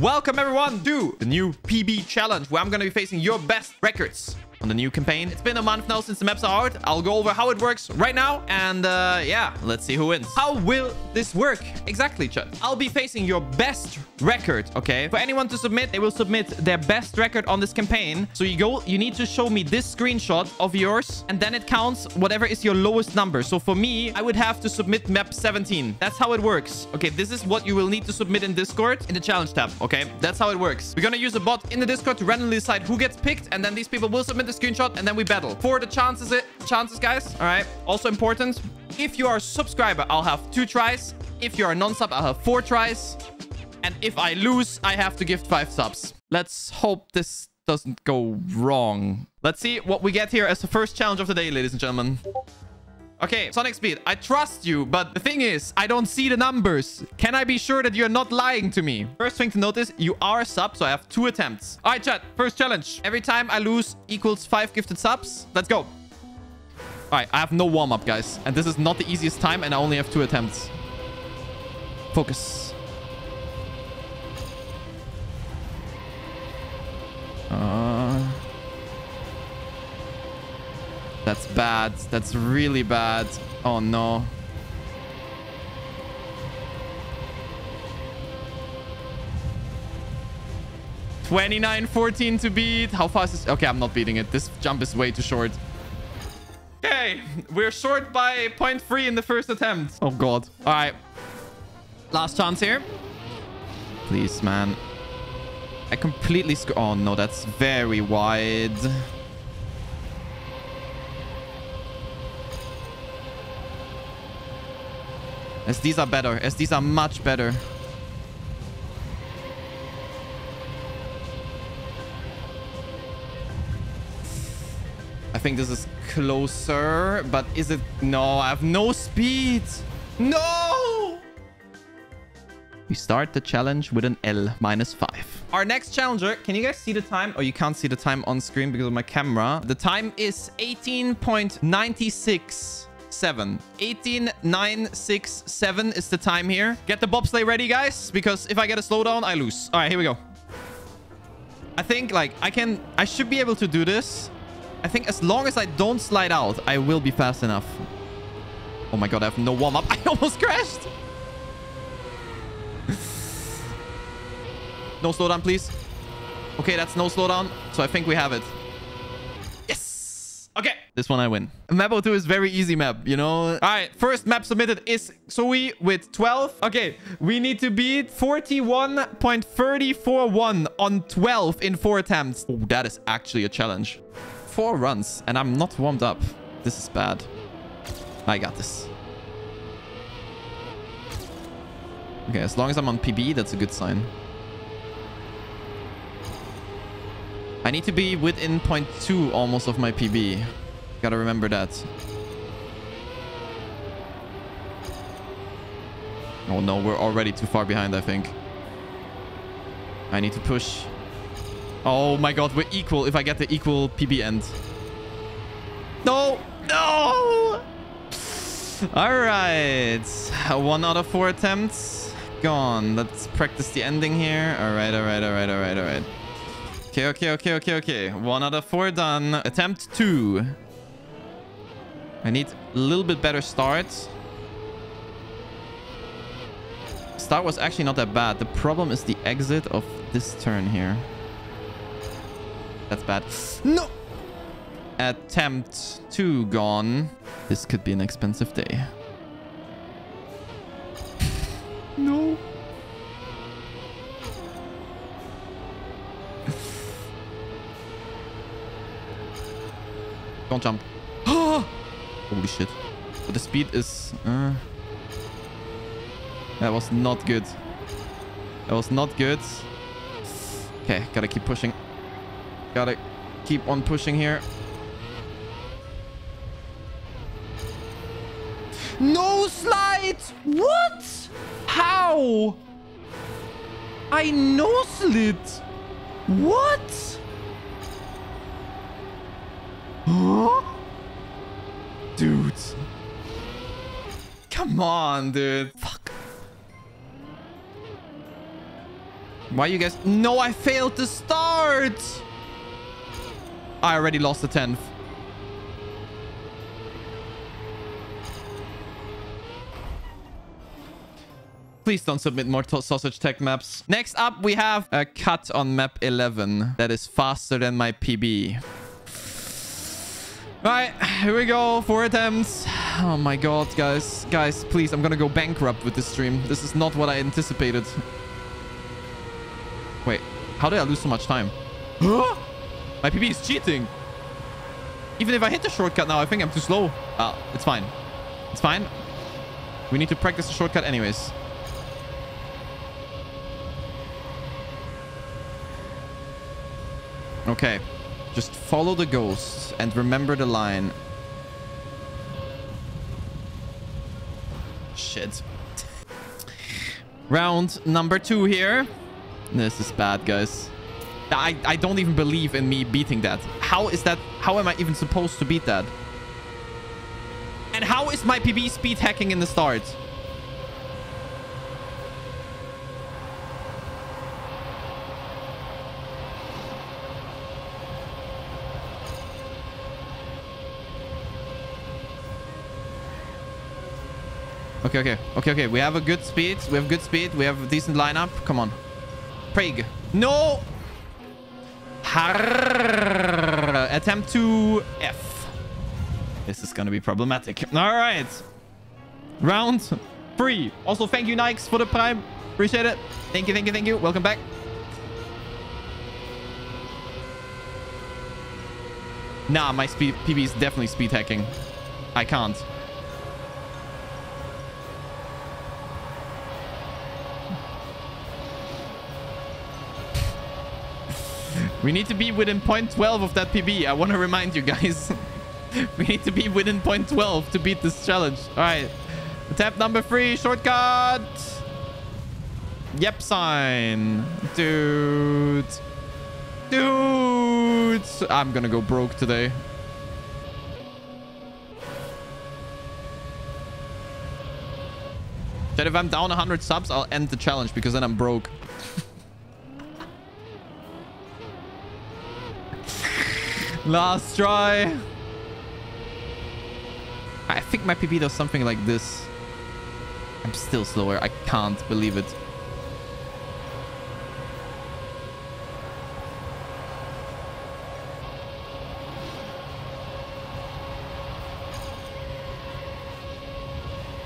Welcome everyone to the new PB challenge where I'm going to be facing your best records on the new campaign. It's been a month now since the maps are out. I'll go over how it works right now. And uh, yeah, let's see who wins. How will this work? Exactly, chat. I'll be facing your best record, okay? For anyone to submit, they will submit their best record on this campaign. So you go, you need to show me this screenshot of yours and then it counts whatever is your lowest number. So for me, I would have to submit map 17. That's how it works. Okay, this is what you will need to submit in Discord in the challenge tab, okay? That's how it works. We're gonna use a bot in the Discord to randomly decide who gets picked and then these people will submit screenshot and then we battle. For the chances, it chances, guys. All right. Also important, if you are a subscriber, I'll have two tries. If you are a non-sub, I'll have four tries. And if I lose, I have to gift five subs. Let's hope this doesn't go wrong. Let's see what we get here as the first challenge of the day, ladies and gentlemen. Okay, Sonic Speed, I trust you, but the thing is, I don't see the numbers. Can I be sure that you're not lying to me? First thing to notice, you are sub, so I have two attempts. All right, chat, first challenge. Every time I lose equals five gifted subs. Let's go. All right, I have no warm-up, guys. And this is not the easiest time, and I only have two attempts. Focus. Uh... That's bad. That's really bad. Oh, no. Twenty-nine fourteen to beat. How fast is... Okay, I'm not beating it. This jump is way too short. Okay, we're short by 0.3 in the first attempt. Oh, God. All right. Last chance here. Please, man. I completely... Oh, no, that's very wide. SDs are better. SDs are much better. I think this is closer, but is it... No, I have no speed. No! We start the challenge with an L minus 5. Our next challenger, can you guys see the time? Oh, you can't see the time on screen because of my camera. The time is 18.96 seven. 18967 is the time here. Get the bobsleigh ready, guys, because if I get a slowdown, I lose. All right, here we go. I think, like, I can... I should be able to do this. I think as long as I don't slide out, I will be fast enough. Oh my god, I have no warm-up. I almost crashed. no slowdown, please. Okay, that's no slowdown. So I think we have it. Okay, this one I win. Map 02 is very easy map, you know? All right, first map submitted is Sui with 12. Okay, we need to beat 41.341 on 12 in four attempts. Oh, that is actually a challenge. Four runs, and I'm not warmed up. This is bad. I got this. Okay, as long as I'm on PB, that's a good sign. I need to be within 0.2 almost of my PB. Gotta remember that. Oh no, we're already too far behind, I think. I need to push. Oh my god, we're equal if I get the equal PB end. No! No! Alright. One out of four attempts. Gone. Let's practice the ending here. Alright, alright, alright, alright, alright. Okay, okay, okay, okay, okay. One out of four done. Attempt two. I need a little bit better start. Start was actually not that bad. The problem is the exit of this turn here. That's bad. No! Attempt two gone. This could be an expensive day. Don't jump. Holy shit. But the speed is... Uh, that was not good. That was not good. Okay, gotta keep pushing. Gotta keep on pushing here. No slide! What? How? I no slid. What? Dude. Come on, dude. Fuck. Why you guys... No, I failed to start. I already lost the 10th. Please don't submit more sausage tech maps. Next up, we have a cut on map 11 that is faster than my PB. All right, here we go. Four attempts. Oh my god, guys. Guys, please, I'm gonna go bankrupt with this stream. This is not what I anticipated. Wait, how did I lose so much time? my PB is cheating. Even if I hit the shortcut now, I think I'm too slow. Ah, it's fine. It's fine. We need to practice the shortcut anyways. Okay. Just follow the ghosts and remember the line. Shit. Round number two here. This is bad, guys. I, I don't even believe in me beating that. How is that? How am I even supposed to beat that? And how is my PB speed hacking in the start? Okay, okay. Okay, okay. We have a good speed. We have good speed. We have a decent lineup. Come on. Prague. No! Harr. Attempt to F. This is gonna be problematic. All right. Round three. Also, thank you, Nikes, for the prime. Appreciate it. Thank you, thank you, thank you. Welcome back. Nah, my speed PB is definitely speed hacking. I can't. We need to be within 0.12 of that PB. I want to remind you guys. we need to be within 0.12 to beat this challenge. All right. Tap number three, shortcut. Yep sign. Dude. Dude. I'm going to go broke today. That if I'm down 100 subs, I'll end the challenge because then I'm broke. Last try. I think my PB does something like this. I'm still slower. I can't believe it.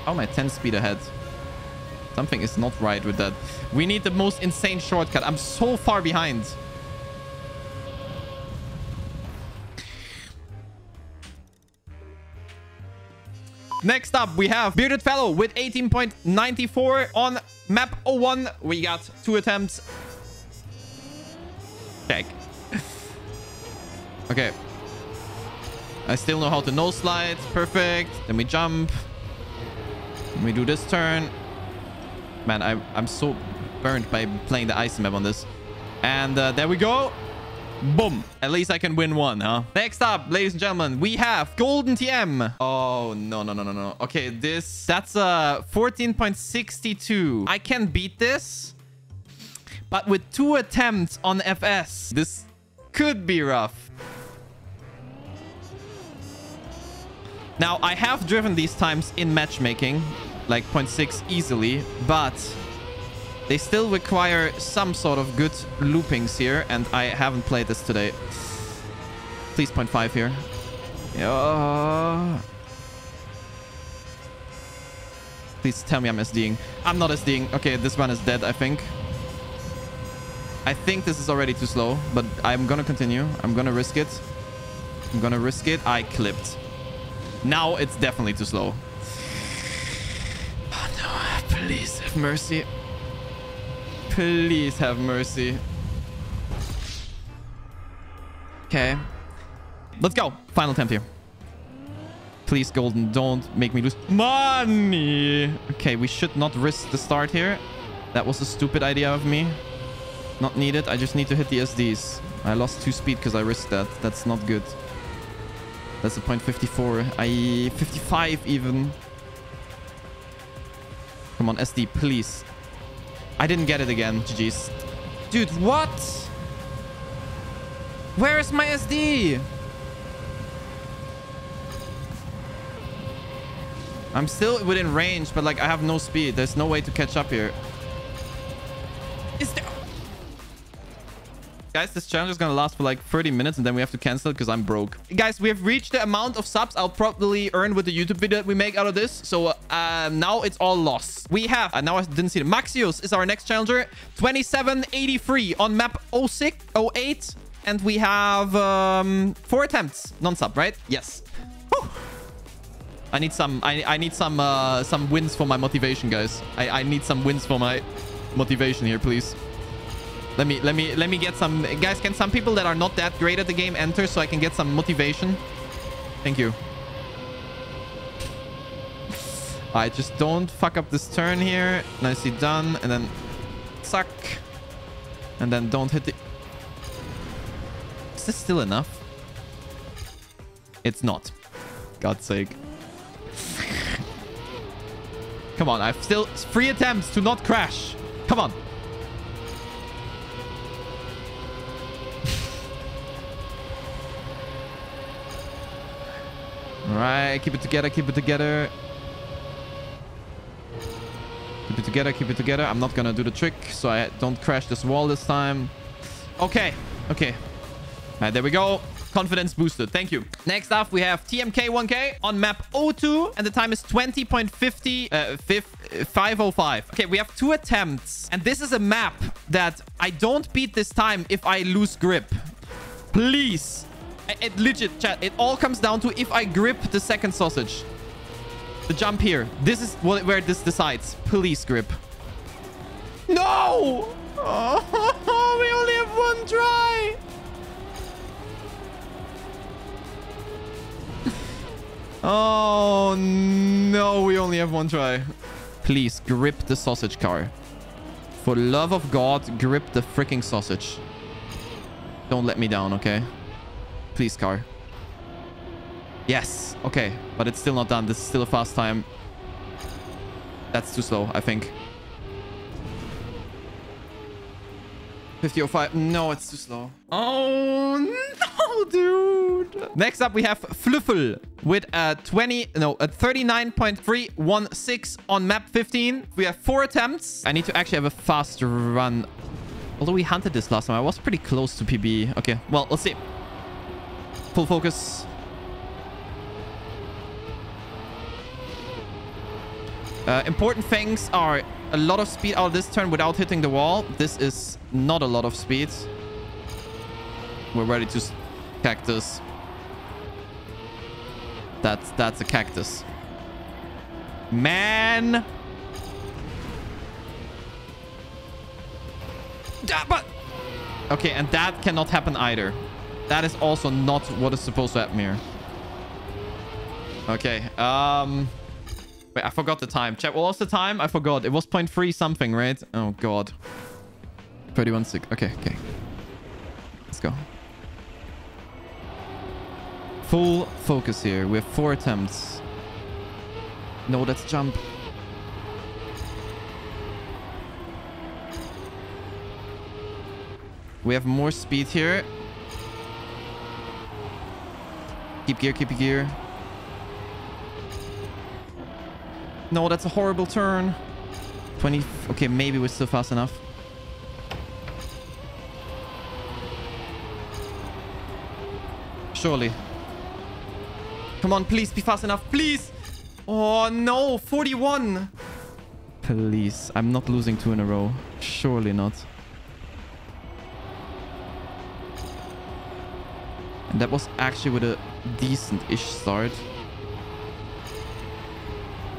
Oh, my 10 speed ahead. Something is not right with that. We need the most insane shortcut. I'm so far behind. Next up, we have Bearded Fellow with 18.94 on map 01. We got two attempts. Check. okay. I still know how to no slide. Perfect. Then we jump. we do this turn. Man, I, I'm so burned by playing the ice map on this. And uh, there we go. Boom. At least I can win one, huh? Next up, ladies and gentlemen, we have Golden TM. Oh, no, no, no, no, no. Okay, this, that's a uh, 14.62. I can beat this, but with two attempts on FS, this could be rough. Now, I have driven these times in matchmaking, like 0.6 easily, but they still require some sort of good loopings here, and I haven't played this today. Please 0.5 here. Yeah. Please tell me I'm SDing. I'm not SDing. Okay, this run is dead, I think. I think this is already too slow, but I'm gonna continue. I'm gonna risk it. I'm gonna risk it. I clipped. Now it's definitely too slow. Oh no, please have mercy. Please have mercy. Okay. Let's go. Final attempt here. Please, Golden, don't make me lose money. Okay, we should not risk the start here. That was a stupid idea of me. Not needed. I just need to hit the SDs. I lost 2 speed because I risked that. That's not good. That's a point 54. I 55 even. Come on, SD, please. I didn't get it again. GG's. Dude, what? Where is my SD? I'm still within range, but like I have no speed. There's no way to catch up here. Guys, this challenge is gonna last for like 30 minutes and then we have to cancel because I'm broke. Guys, we have reached the amount of subs I'll probably earn with the YouTube video that we make out of this. So uh, now it's all lost. We have, uh, now I didn't see. Maxius is our next challenger. 2783 on map 06, 08. And we have um, four attempts. Non-sub, right? Yes. I need some, I, I need some, uh, some wins for my motivation, guys. I, I need some wins for my motivation here, please. Let me, let me, let me get some... Guys, can some people that are not that great at the game enter so I can get some motivation? Thank you. Alright, just don't fuck up this turn here. Nicely done. And then suck. And then don't hit the... Is this still enough? It's not. God's sake. Come on, I've still three attempts to not crash. Come on. All right, keep it together, keep it together. Keep it together, keep it together. I'm not gonna do the trick, so I don't crash this wall this time. Okay, okay. There we go. Confidence boosted. Thank you. Next up, we have TMK1K on map 02, and the time is 20.50, uh, 505. Okay, we have two attempts, and this is a map that I don't beat this time if I lose grip. Please. It legit, chat. It all comes down to if I grip the second sausage. The jump here. This is where this decides. Please grip. No! Oh, we only have one try. oh, no. We only have one try. Please grip the sausage car. For love of God, grip the freaking sausage. Don't let me down, okay? Please, car. Yes. Okay. But it's still not done. This is still a fast time. That's too slow, I think. 5005. No, it's too slow. Oh, no, dude. Next up, we have Fluffel with a 20, no, a 39.316 on map 15. We have four attempts. I need to actually have a fast run. Although we hunted this last time, I was pretty close to PB. Okay, well, let's see. Full focus. Uh, important things are a lot of speed out of this turn without hitting the wall. This is not a lot of speed. We're ready to cactus. That's that's a cactus. Man. but okay, and that cannot happen either. That is also not what is supposed to happen here. Okay. Um. Wait, I forgot the time. Check. What was the time? I forgot. It was 0.3 something, right? Oh, God. 31 6. Okay, okay. Let's go. Full focus here. We have four attempts. No, let's jump. We have more speed here. Keep gear, keep gear. No, that's a horrible turn. 20... Okay, maybe we're still fast enough. Surely. Come on, please be fast enough. Please! Oh, no. 41. Please. I'm not losing two in a row. Surely not. And that was actually with a decent-ish start.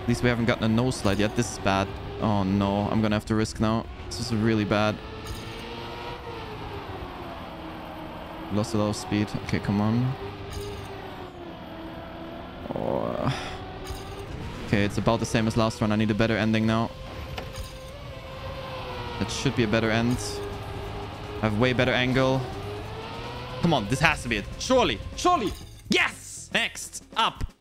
At least we haven't gotten a no slide yet. This is bad. Oh no, I'm gonna have to risk now. This is really bad. Lost a lot of speed. Okay, come on. Oh. Okay, it's about the same as last run. I need a better ending now. That should be a better end. I have way better angle. Come on, this has to be it. Surely, surely.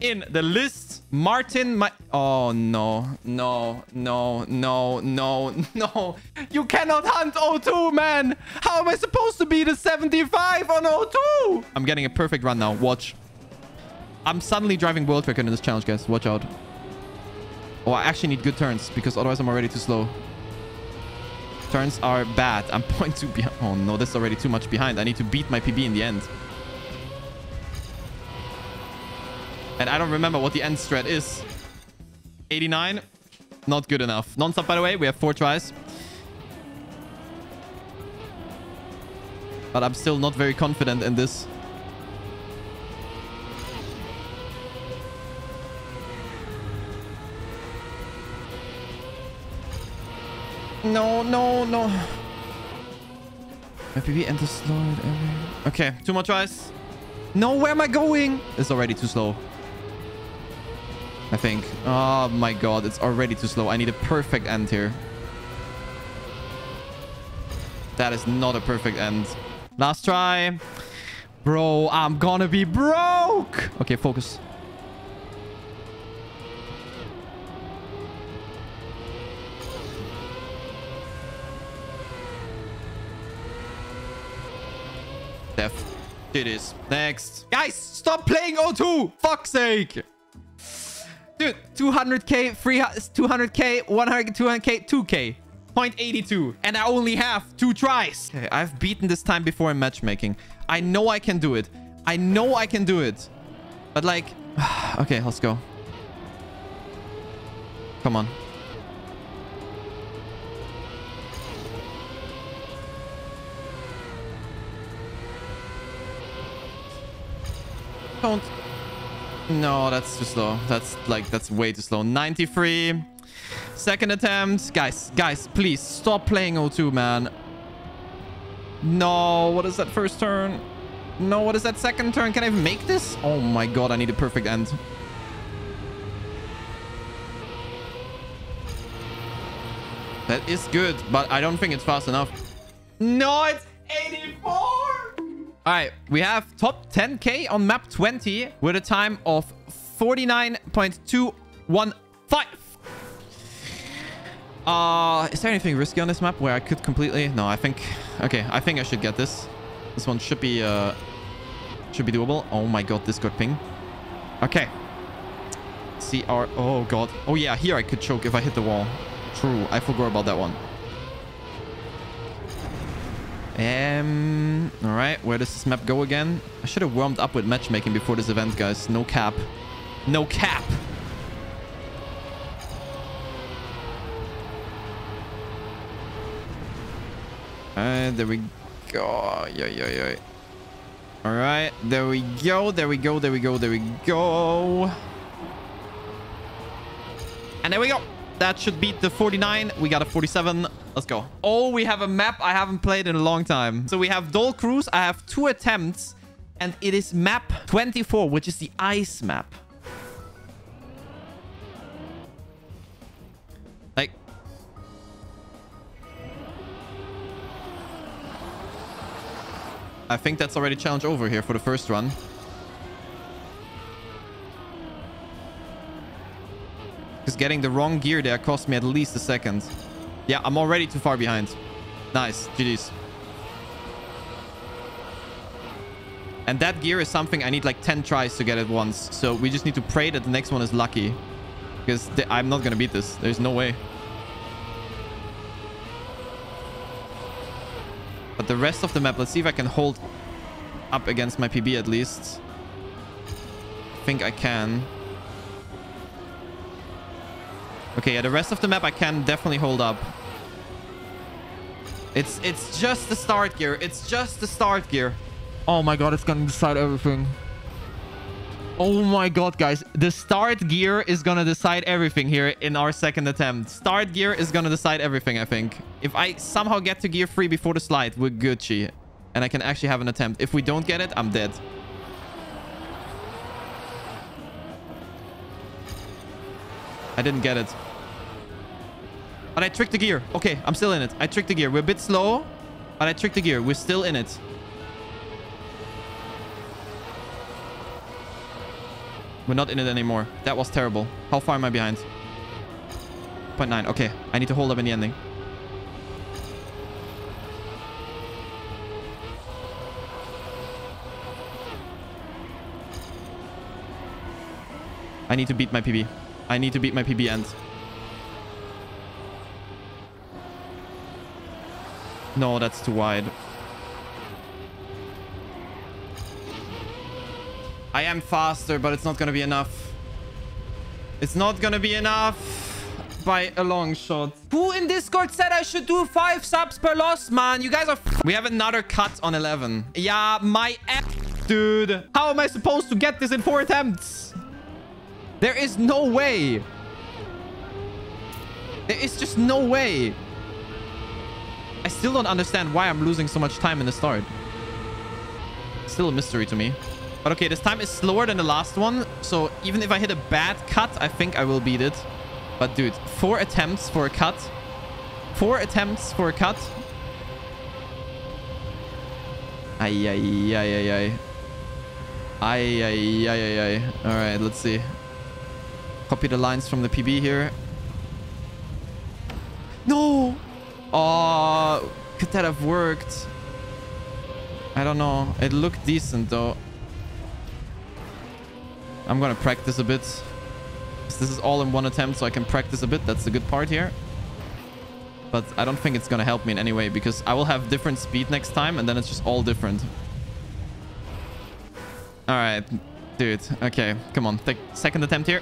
In the list, Martin, my... Oh, no. No, no, no, no, no. You cannot hunt O2, man. How am I supposed to be the 75 on O2? I'm getting a perfect run now. Watch. I'm suddenly driving world record in this challenge, guys. Watch out. Oh, I actually need good turns because otherwise I'm already too slow. Turns are bad. I'm 0.2 behind. Oh, no. This is already too much behind. I need to beat my PB in the end. And I don't remember what the end strat is. 89. Not good enough. Non-stop, by the way. We have four tries. But I'm still not very confident in this. No, no, no. Maybe enter slow. Okay, two more tries. No, where am I going? It's already too slow. I think. Oh my god, it's already too slow. I need a perfect end here. That is not a perfect end. Last try. Bro, I'm gonna be broke. Okay, focus. Death. It is. Next. Guys, stop playing O2. Fuck's sake. Dude, 200k, 200k, 100, 200k, 2k. 0.82 and I only have two tries. Okay, I've beaten this time before in matchmaking. I know I can do it. I know I can do it. But like, okay, let's go. Come on. Don't no, that's too slow. That's like, that's way too slow. 93. Second attempt. Guys, guys, please stop playing O2, man. No, what is that first turn? No, what is that second turn? Can I make this? Oh my god, I need a perfect end. That is good, but I don't think it's fast enough. No, it's 84! All right, we have top 10k on map 20 with a time of 49.215. Uh, is there anything risky on this map where I could completely... No, I think... Okay, I think I should get this. This one should be, uh... Should be doable. Oh my god, this got ping. Okay. CR... Oh god. Oh yeah, here I could choke if I hit the wall. True, I forgot about that one. Um, all right, where does this map go again? I should have warmed up with matchmaking before this event, guys. No cap. No cap. And there we go. Yeah, yeah, yeah. All right, there we go. There we go. There we go. There we go. And there we go. That should beat the 49. We got a 47. Let's go. Oh, we have a map I haven't played in a long time. So we have Dole Cruise. I have two attempts. And it is map 24, which is the ice map. Like... I think that's already challenge over here for the first run. Because getting the wrong gear there cost me at least a second. Yeah, I'm already too far behind. Nice. GG's. And that gear is something I need like 10 tries to get at once. So we just need to pray that the next one is lucky. Because I'm not going to beat this. There's no way. But the rest of the map, let's see if I can hold up against my PB at least. I think I can. Okay, yeah, the rest of the map I can definitely hold up. It's it's just the start gear. It's just the start gear. Oh my god, it's gonna decide everything. Oh my god, guys. The start gear is gonna decide everything here in our second attempt. Start gear is gonna decide everything, I think. If I somehow get to gear 3 before the slide, we're Gucci. And I can actually have an attempt. If we don't get it, I'm dead. I didn't get it. But I tricked the gear. Okay, I'm still in it. I tricked the gear. We're a bit slow, but I tricked the gear. We're still in it. We're not in it anymore. That was terrible. How far am I behind? 0.9. Okay. I need to hold up in the ending. I need to beat my PB. I need to beat my PB end. No, that's too wide. I am faster, but it's not going to be enough. It's not going to be enough by a long shot. Who in Discord said I should do five subs per loss, man? You guys are... we have another cut on 11. Yeah, my dude. How am I supposed to get this in four attempts? There is no way. There is just no way. I still don't understand why I'm losing so much time in the start. Still a mystery to me. But okay, this time is slower than the last one. So even if I hit a bad cut, I think I will beat it. But dude, four attempts for a cut. Four attempts for a cut. Ay, ay, ay, ay, ay. Ay, ay, ay, ay, ay. All right, let's see. Copy the lines from the PB here. No! Oh, could that have worked? I don't know. It looked decent though. I'm gonna practice a bit. This is all in one attempt, so I can practice a bit. That's the good part here. But I don't think it's gonna help me in any way because I will have different speed next time and then it's just all different. All right, dude. Okay, come on. Take second attempt here.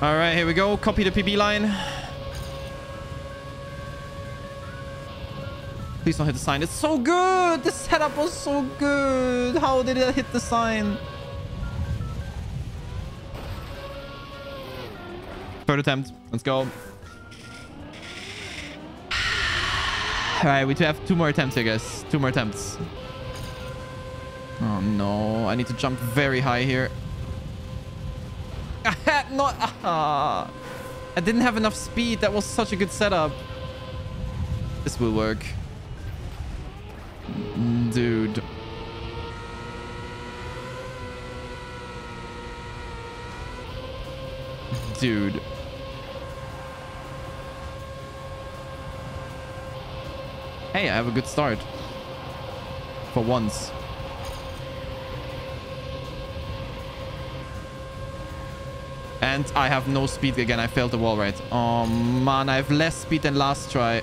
All right, here we go. Copy the PB line. Please don't hit the sign. It's so good. The setup was so good. How did it hit the sign? Third attempt. Let's go. All right, we have two more attempts I guess. Two more attempts. Oh, no. I need to jump very high here. Not... Uh, I didn't have enough speed. That was such a good setup. This will work. Dude. Dude. Hey, I have a good start. For once. And I have no speed again. I failed the wall right. Oh, man. I have less speed than last try.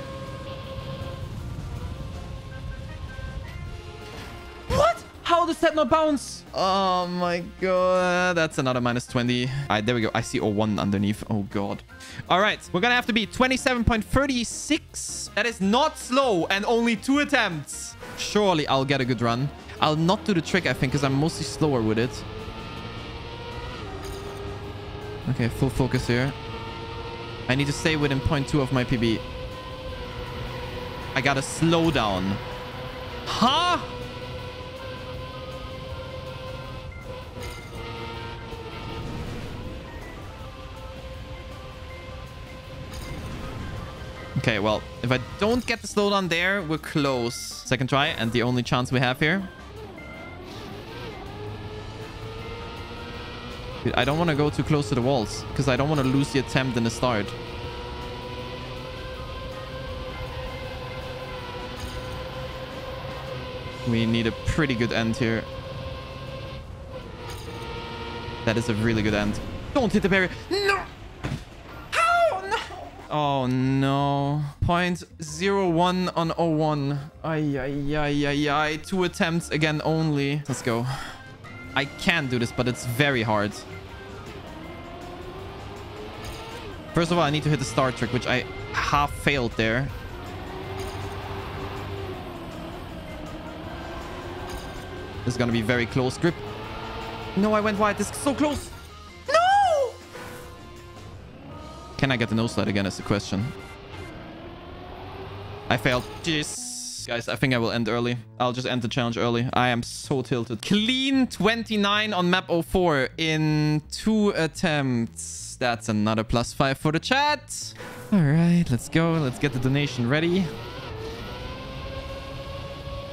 That not bounce? Oh my god. That's another minus 20. All right, there we go. I see 01 underneath. Oh god. All right, we're gonna have to be 27.36. That is not slow and only two attempts. Surely I'll get a good run. I'll not do the trick, I think, because I'm mostly slower with it. Okay, full focus here. I need to stay within 0.2 of my PB. I gotta slow down. Huh? Okay, well, if I don't get the slowdown there, we're close. Second try, and the only chance we have here. Dude, I don't want to go too close to the walls, because I don't want to lose the attempt in the start. We need a pretty good end here. That is a really good end. Don't hit the barrier. Oh no. 0.01 on 01. Ay, ay, ay, ay, ay. Two attempts again only. Let's go. I can do this, but it's very hard. First of all, I need to hit the star trick, which I half failed there. This is to be very close grip. No, I went wide. This is so close. Can I get the no slide again is the question. I failed. Jeez. Guys, I think I will end early. I'll just end the challenge early. I am so tilted. Clean 29 on map 04 in two attempts. That's another plus five for the chat. All right, let's go. Let's get the donation ready.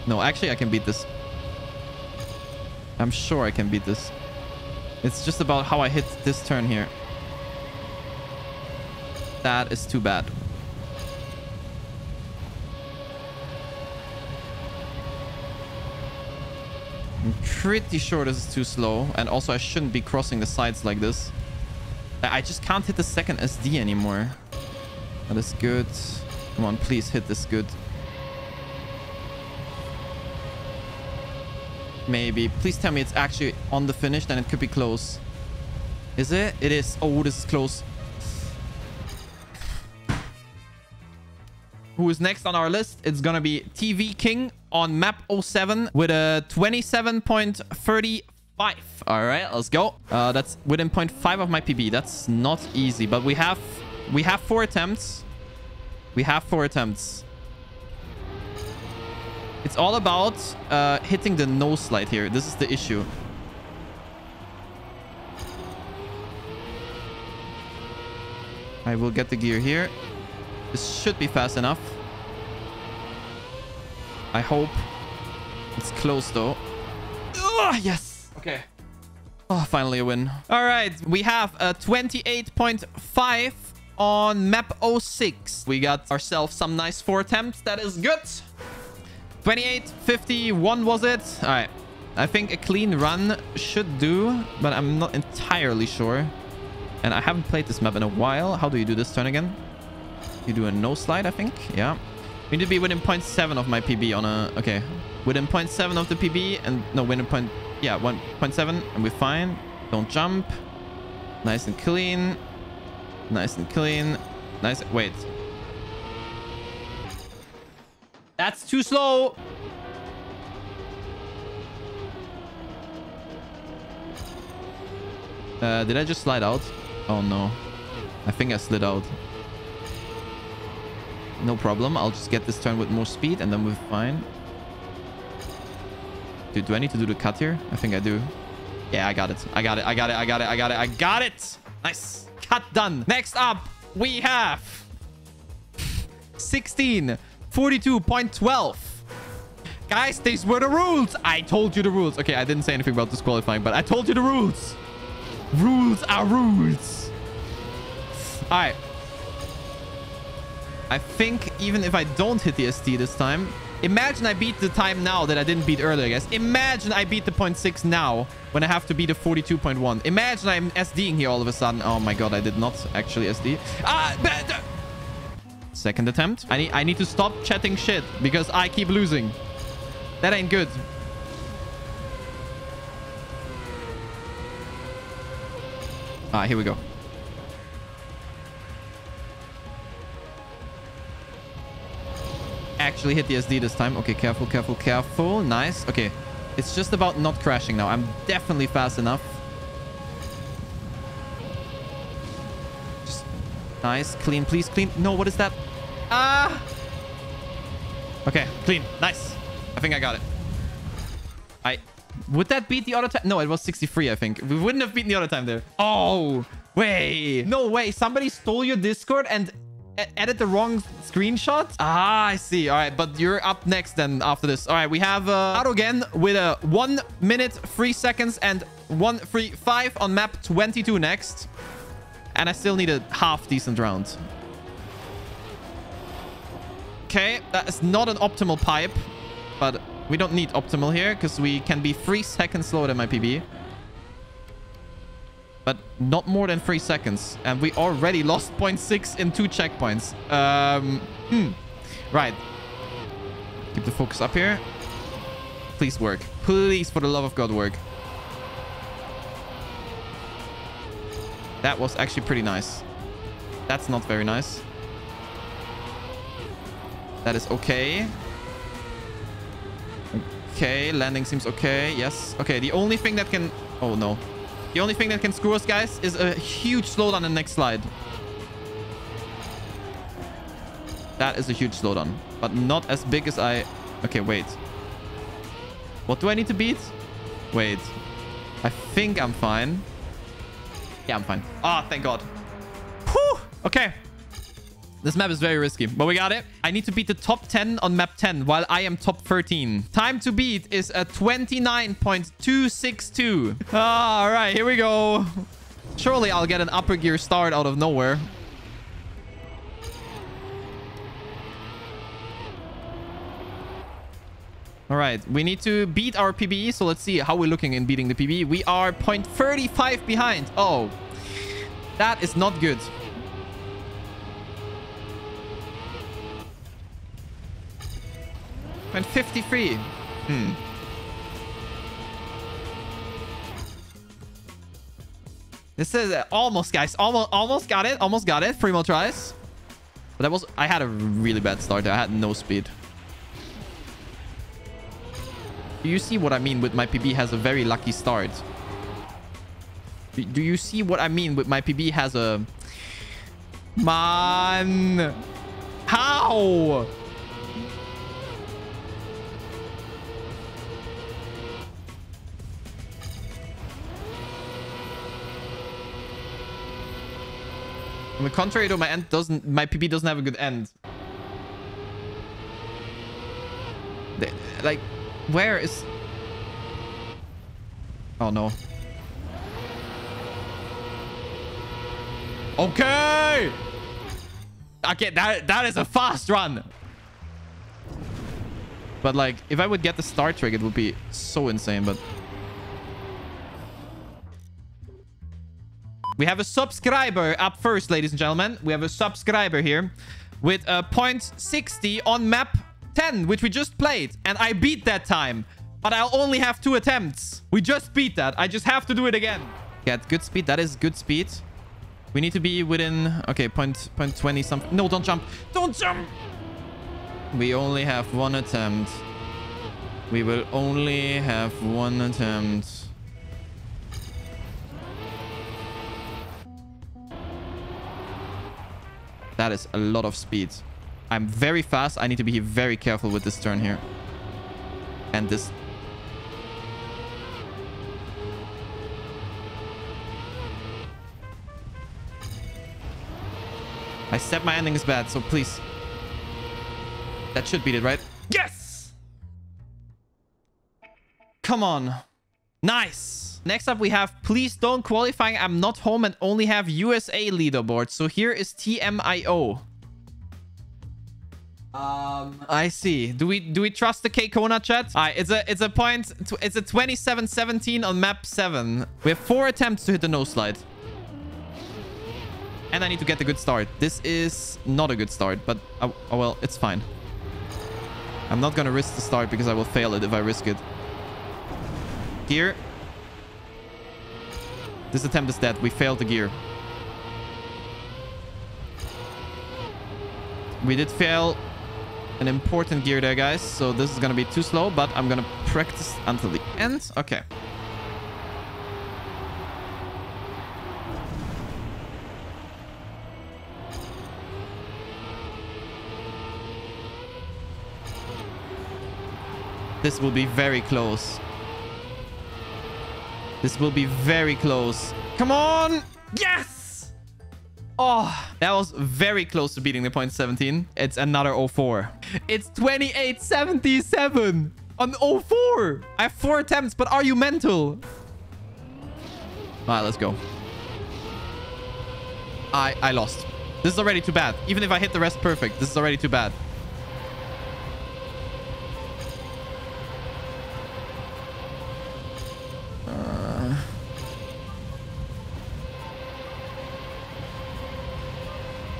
No, actually, I can beat this. I'm sure I can beat this. It's just about how I hit this turn here. That is too bad. I'm pretty sure this is too slow. And also I shouldn't be crossing the sides like this. I just can't hit the second SD anymore. That is good. Come on, please hit this good. Maybe. Please tell me it's actually on the finish, then it could be close. Is it? It is. Oh, this is close. Who is next on our list? It's gonna be TV King on map 07 with a 27.35. All right, let's go. Uh, that's within 0.5 of my PB. That's not easy, but we have we have four attempts. We have four attempts. It's all about uh, hitting the no slide here. This is the issue. I will get the gear here. This should be fast enough. I hope. It's close though. Oh, yes. Okay. Oh, finally a win. All right. We have uh, a 28.5 on map 06. We got ourselves some nice four attempts. That is good. 28, 51 was it? All right. I think a clean run should do, but I'm not entirely sure. And I haven't played this map in a while. How do you do this turn again? You do a no slide, I think. Yeah. We need to be within 0.7 of my PB on a... Okay. Within 0.7 of the PB and... No, within point... Yeah, 1.7 and we're fine. Don't jump. Nice and clean. Nice and clean. Nice. Wait. That's too slow. Uh, did I just slide out? Oh, no. I think I slid out. No problem. I'll just get this turn with more speed and then we're fine. Dude, do I need to do the cut here? I think I do. Yeah, I got it. I got it. I got it. I got it. I got it. I got it. Nice. Cut done. Next up, we have 16, 42.12. Guys, these were the rules. I told you the rules. Okay, I didn't say anything about disqualifying, but I told you the rules. Rules are rules. All right. I think even if I don't hit the SD this time, imagine I beat the time now that I didn't beat earlier, guys. Imagine I beat the 0.6 now when I have to beat the 42.1. Imagine I'm SDing here all of a sudden. Oh my god, I did not actually SD. Ah, uh, Second attempt. I need, I need to stop chatting shit because I keep losing. That ain't good. Ah, here we go. Actually hit the SD this time. Okay, careful, careful, careful. Nice. Okay. It's just about not crashing now. I'm definitely fast enough. Just nice. Clean, please. Clean. No, what is that? Ah! Okay, clean. Nice. I think I got it. I... Would that beat the auto time? No, it was 63, I think. We wouldn't have beaten the auto time there. Oh, way. No way. Somebody stole your Discord and edit the wrong screenshot? Ah, I see. All right, but you're up next then after this. All right, we have uh, out again with a 1 minute, 3 seconds and one, three, five on map 22 next. And I still need a half decent round. Okay, that is not an optimal pipe, but we don't need optimal here because we can be 3 seconds slower than my PB but not more than three seconds. And we already lost 0.6 in two checkpoints. Um, hmm. Right. Keep the focus up here. Please work. Please, for the love of God, work. That was actually pretty nice. That's not very nice. That is okay. Okay, landing seems okay. Yes. Okay, the only thing that can... Oh, no. The only thing that can screw us, guys, is a huge slowdown on the next slide. That is a huge slowdown, but not as big as I... Okay, wait. What do I need to beat? Wait. I think I'm fine. Yeah, I'm fine. Ah, oh, thank God. Whew. Okay. This map is very risky, but we got it. I need to beat the top 10 on map 10 while I am top 13. Time to beat is a 29.262. Ah, all right, here we go. Surely I'll get an upper gear start out of nowhere. All right, we need to beat our PBE, so let's see how we're looking in beating the PBE. We are 0.35 behind. Oh, that is not good. Point 53. Hmm. This is uh, almost, guys. Almost, almost got it. Almost got it. Three more tries. But that was... I had a really bad start there. I had no speed. Do you see what I mean with my PB has a very lucky start? Do you see what I mean with my PB has a... Man! How? The contrary to my end doesn't my PB doesn't have a good end. The, like where is Oh no. Okay. Okay, that that is a fast run. But like if I would get the start trick it would be so insane, but We have a subscriber up first, ladies and gentlemen. We have a subscriber here with a point 60 on map 10, which we just played. And I beat that time. But I'll only have two attempts. We just beat that. I just have to do it again. Yeah, good speed. That is good speed. We need to be within... Okay, point, point 20 something. No, don't jump. Don't jump! We only have one attempt. We will only have one attempt. That is a lot of speed. I'm very fast. I need to be very careful with this turn here. And this... I set my endings bad, so please. That should beat it, right? Yes! Come on. Nice. Next up, we have Please Don't Qualifying. I'm not home and only have USA leaderboard. So here is TMIO. Um, I see. Do we do we trust the K Kona chat? All right, it's a it's a point. It's a 27-17 on map seven. We have four attempts to hit the no slide. And I need to get a good start. This is not a good start, but oh, oh well, it's fine. I'm not gonna risk the start because I will fail it if I risk it. Gear. This attempt is dead. We failed the gear. We did fail an important gear there, guys. So this is going to be too slow, but I'm going to practice until the end. Okay. This will be very close. This will be very close. Come on. Yes. Oh, that was very close to beating the point 17. It's another 04. It's 2877 on 04. I have four attempts, but are you mental? All right, let's go. I, I lost. This is already too bad. Even if I hit the rest perfect, this is already too bad.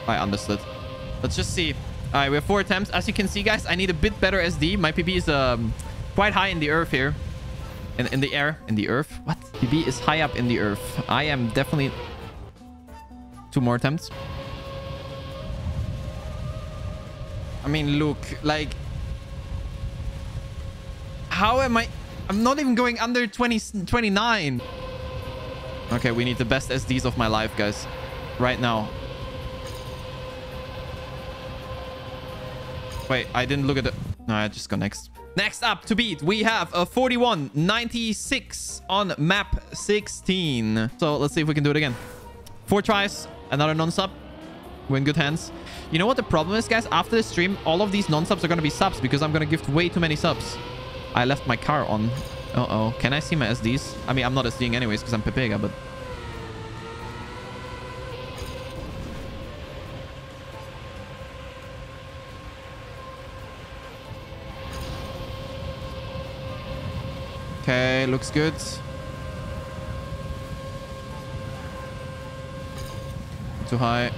I understood. Let's just see. All right, we have four attempts. As you can see, guys, I need a bit better SD. My PB is um, quite high in the earth here. In, in the air. In the earth? What? PB is high up in the earth. I am definitely... Two more attempts. I mean, look, like... How am I... I'm not even going under 20, 29. Okay, we need the best SDs of my life, guys. Right now. Wait, I didn't look at it. No, I just go next. Next up to beat, we have a 41.96 on map 16. So let's see if we can do it again. Four tries, another non-sub. We're in good hands. You know what the problem is, guys? After the stream, all of these non-subs are going to be subs because I'm going to gift way too many subs. I left my car on. Uh-oh. Can I see my SDs? I mean, I'm not SDing anyways because I'm Pepega, but... Okay, looks good. Too high.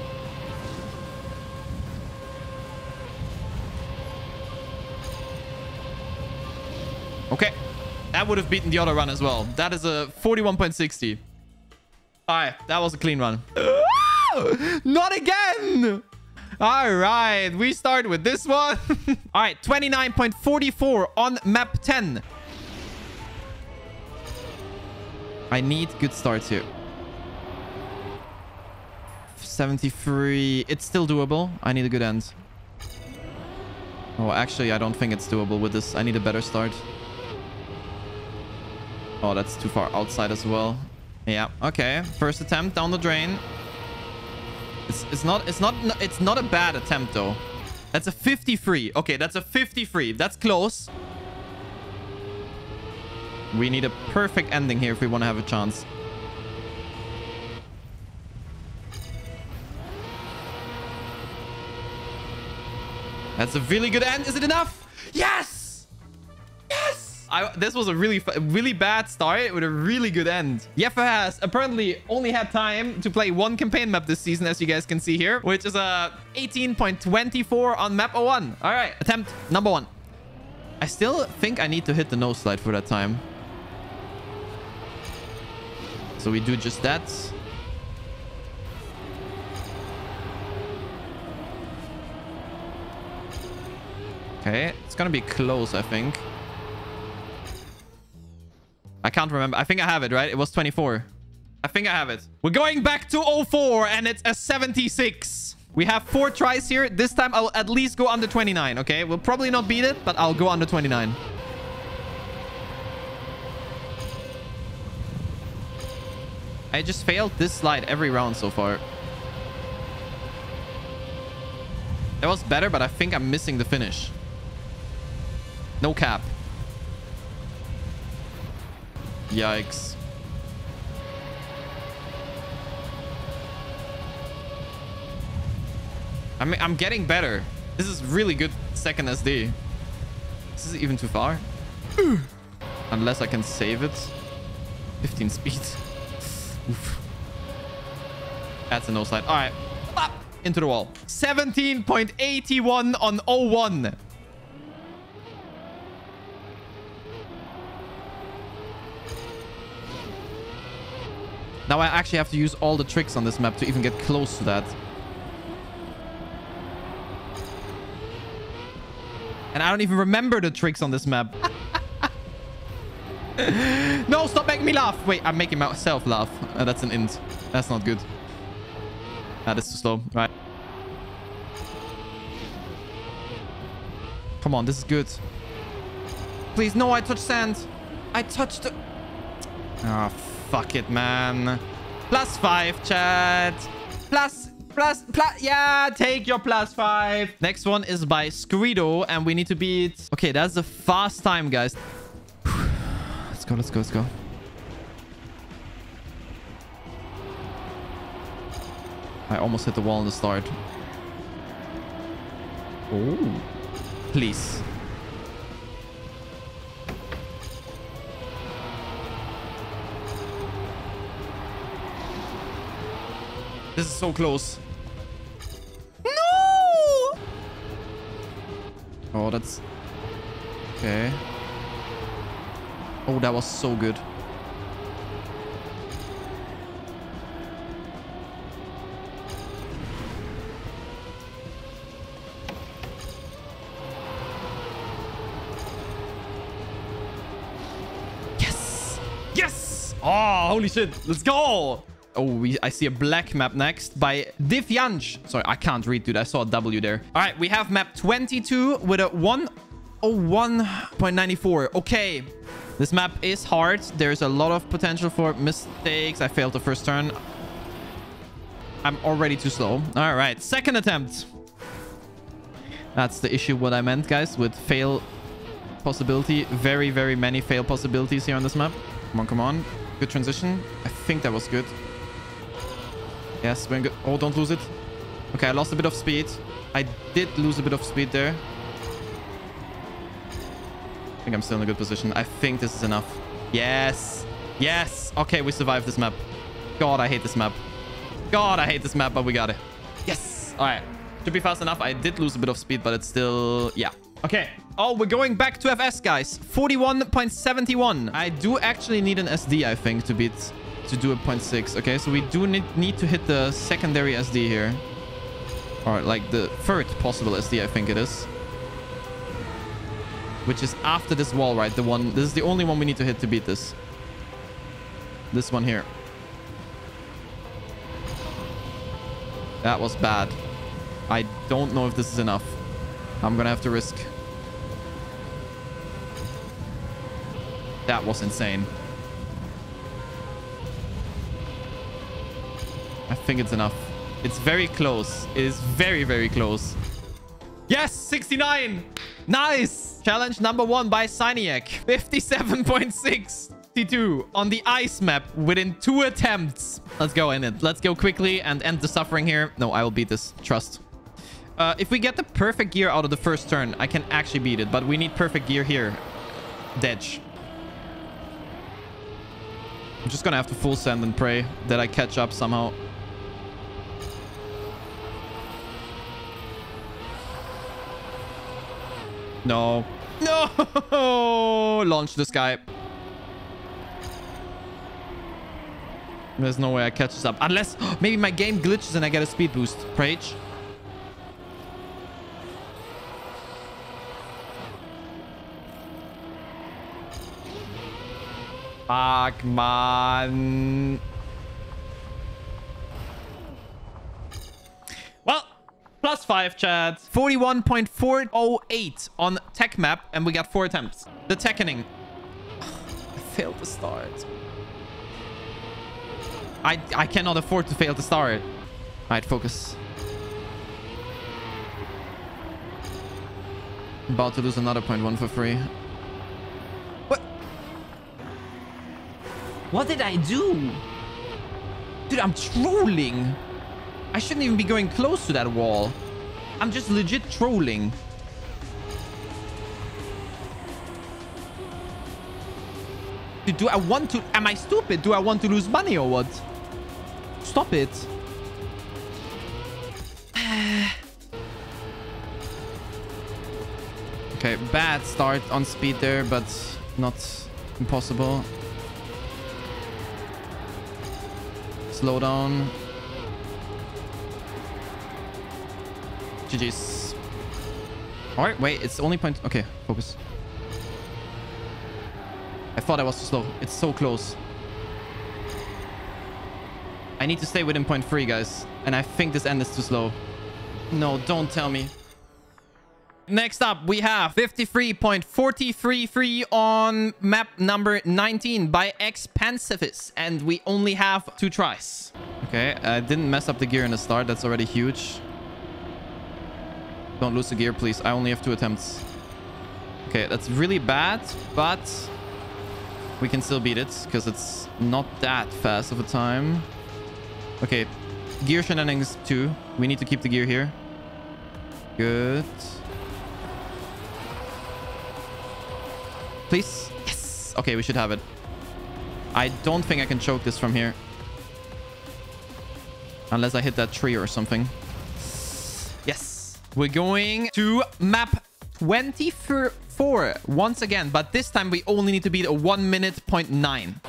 Okay. That would have beaten the other run as well. That is a 41.60. All right. That was a clean run. Not again. All right. We start with this one. All right. 29.44 on map 10. I need good starts here. 73. It's still doable. I need a good end. Oh, actually, I don't think it's doable with this. I need a better start. Oh, that's too far outside as well. Yeah, okay. First attempt down the drain. It's, it's not it's not it's not a bad attempt though. That's a 53. Okay, that's a 53. That's close. We need a perfect ending here if we want to have a chance. That's a really good end. Is it enough? Yes! Yes! I, this was a really really bad start with a really good end. Yeffa has apparently only had time to play one campaign map this season, as you guys can see here, which is a 18.24 on map 01. All right, attempt number one. I still think I need to hit the no slide for that time. So we do just that. Okay, it's gonna be close, I think. I can't remember. I think I have it, right? It was 24. I think I have it. We're going back to 04 and it's a 76. We have four tries here. This time I'll at least go under 29, okay? We'll probably not beat it, but I'll go under 29. I just failed this slide every round so far. That was better, but I think I'm missing the finish. No cap. Yikes. I mean, I'm getting better. This is really good second SD. This is even too far. Unless I can save it. 15 speed. Oof. That's a no slide. All right. Up into the wall. 17.81 on 01. Now I actually have to use all the tricks on this map to even get close to that. And I don't even remember the tricks on this map. no, stop making me laugh. Wait, I'm making myself laugh. Uh, that's an int. That's not good. That is too slow. Right. Come on, this is good. Please, no, I touched sand. I touched. Ah, oh, fuck it, man. Plus five, chat. Plus, plus, plus. Yeah, take your plus five. Next one is by Squeedo, and we need to beat... Okay, that's a fast time, guys. Let's go, let's go, let's go. I almost hit the wall in the start. Oh. Please. This is so close. No! Oh, that's... Okay. Oh, that was so good. Yes! Yes! Oh, holy shit. Let's go! Oh, we, I see a black map next by Divyansh. Sorry, I can't read, dude. I saw a W there. All right, we have map 22 with a 101.94. Okay. This map is hard. There's a lot of potential for mistakes. I failed the first turn. I'm already too slow. All right, second attempt. That's the issue what I meant, guys, with fail possibility. Very, very many fail possibilities here on this map. Come on, come on. Good transition. I think that was good. Yes, we're good. Oh, don't lose it. Okay, I lost a bit of speed. I did lose a bit of speed there. Think I'm still in a good position. I think this is enough. Yes. Yes. Okay, we survived this map. God, I hate this map. God, I hate this map, but we got it. Yes. All right. Should be fast enough. I did lose a bit of speed, but it's still... Yeah. Okay. Oh, we're going back to FS, guys. 41.71. I do actually need an SD, I think, to beat... To do a 0.6. Okay, so we do need, need to hit the secondary SD here. Or like the third possible SD, I think it is. Which is after this wall, right? The one... This is the only one we need to hit to beat this. This one here. That was bad. I don't know if this is enough. I'm gonna have to risk. That was insane. I think it's enough. It's very close. It is very, very close. Yes, 69. Nice. Challenge number one by Siniac. 57.62 on the ice map within two attempts. Let's go in it. Let's go quickly and end the suffering here. No, I will beat this. Trust. Uh, if we get the perfect gear out of the first turn, I can actually beat it. But we need perfect gear here. Dedge. I'm just gonna have to full send and pray that I catch up somehow. No. No! Launch this guy. There's no way I catch this up. Unless maybe my game glitches and I get a speed boost. Prayge. Fuck, man. Well, plus five, Chad. 41.408 on tech map, and we got four attempts. The Tekkening. I failed to start. I, I cannot afford to fail to start. All right, focus. About to lose another point one for free. What? What did I do? Dude, I'm trolling. I shouldn't even be going close to that wall. I'm just legit trolling. Do I want to... Am I stupid? Do I want to lose money or what? Stop it. okay, bad start on speed there, but not impossible. Slow down. GG's. Alright, wait, it's only point... Okay, focus. I thought I was too slow. It's so close. I need to stay within point three, guys. And I think this end is too slow. No, don't tell me. Next up, we have 53.433 on map number 19 by Expansivus. And we only have two tries. Okay, I didn't mess up the gear in the start. That's already huge. Don't lose the gear, please. I only have two attempts. Okay, that's really bad, but we can still beat it because it's not that fast of a time. Okay, gear shenanigans too. We need to keep the gear here. Good. Please. Yes. Okay, we should have it. I don't think I can choke this from here. Unless I hit that tree or something. We're going to map 24 once again. But this time we only need to beat a 1 minute point 9.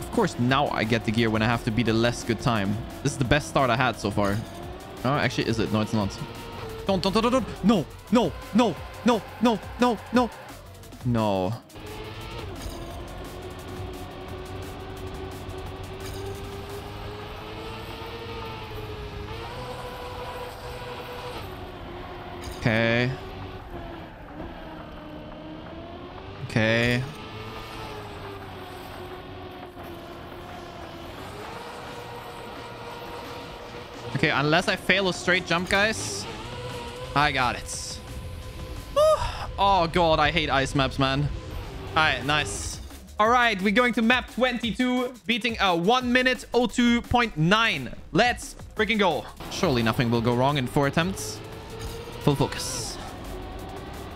Of course, now I get the gear when I have to beat a less good time. This is the best start I had so far. Oh, actually, is it? No, it's not. Don't, don't, don't, don't. No, no, no, no, no, no, no. No. Okay. Okay. Okay, unless I fail a straight jump, guys. I got it. Oh, God, I hate ice maps, man. All right, nice. All right, we're going to map 22, beating a 1 minute 02.9. Let's freaking go. Surely nothing will go wrong in four attempts. Full focus.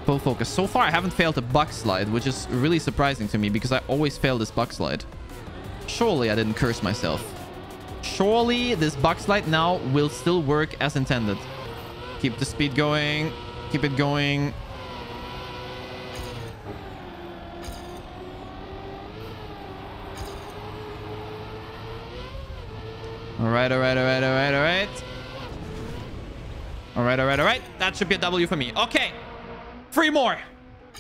Full focus. So far, I haven't failed a bug slide, which is really surprising to me because I always fail this bug slide. Surely I didn't curse myself. Surely this bug slide now will still work as intended. Keep the speed going. Keep it going. All right, all right, all right, all right, all right. All right, all right, all right. That should be a W for me. Okay. Three more.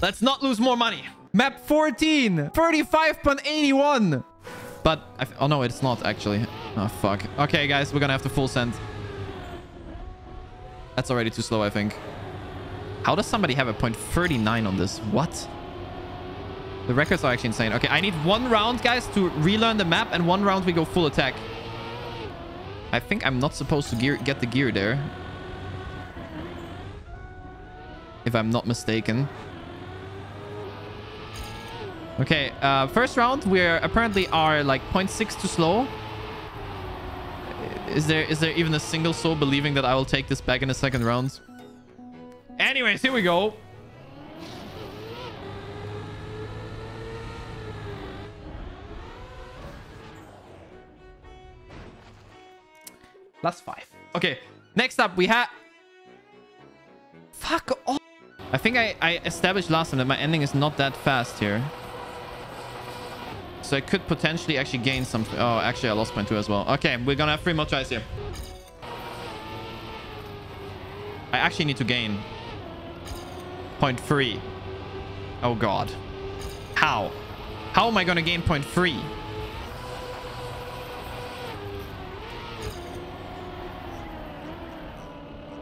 Let's not lose more money. Map 14. 35.81. But, oh no, it's not actually. Oh, fuck. Okay, guys, we're gonna have to full send. That's already too slow, I think. How does somebody have a point 39 on this? What? The records are actually insane. Okay, I need one round, guys, to relearn the map, and one round we go full attack. I think I'm not supposed to gear, get the gear there. If I'm not mistaken. Okay, uh, first round, we apparently are like 0.6 too slow. Is there is there even a single soul believing that I will take this back in the second round? Anyways, here we go. Plus five. Okay, next up we have... Fuck off. I think I, I established last time that my ending is not that fast here. So I could potentially actually gain something. Oh, actually I lost point two as well. Okay, we're gonna have three more tries here. I actually need to gain point three. Oh god. How? How am I gonna gain point three?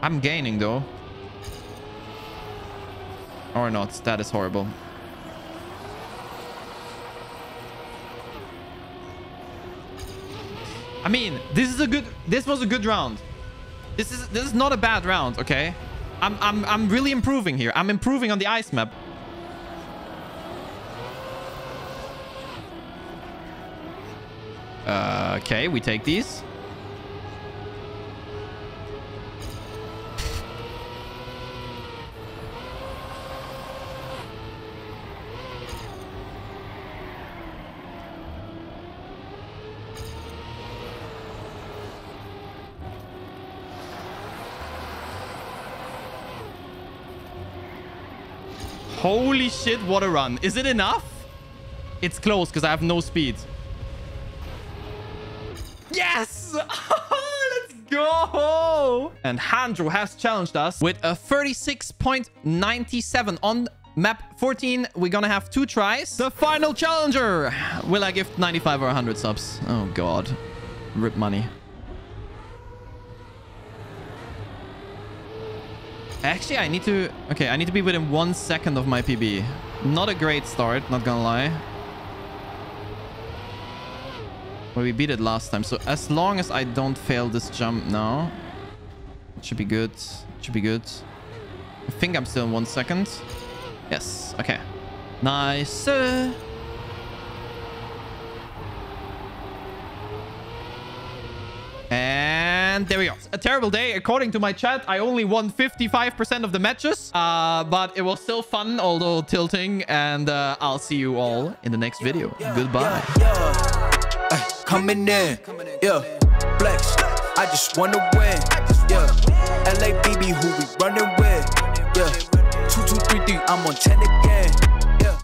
I'm gaining though. Or not. That is horrible. I mean, this is a good this was a good round. This is this is not a bad round, okay? I'm I'm I'm really improving here. I'm improving on the ice map. Uh, okay, we take these. Holy shit, what a run. Is it enough? It's close because I have no speed. Yes! Let's go! And Handro has challenged us with a 36.97 on map 14. We're gonna have two tries. The final challenger. Will I give 95 or 100 subs? Oh, God. Rip money. Actually, I need to... Okay, I need to be within one second of my PB. Not a great start, not gonna lie. Well, we beat it last time. So as long as I don't fail this jump now, it should be good. It should be good. I think I'm still in one second. Yes. Okay. Nice. And there we go. A terrible day. According to my chat, I only won 55% of the matches. Uh, but it was still fun, although tilting. And uh, I'll see you all in the next video. Yeah, Goodbye. Yeah, yeah. coming in. Yeah. Flex. I just want to win. Yeah. LA BB, who we running with. Yeah. 2, 2, 3, 3, I'm on 10 again.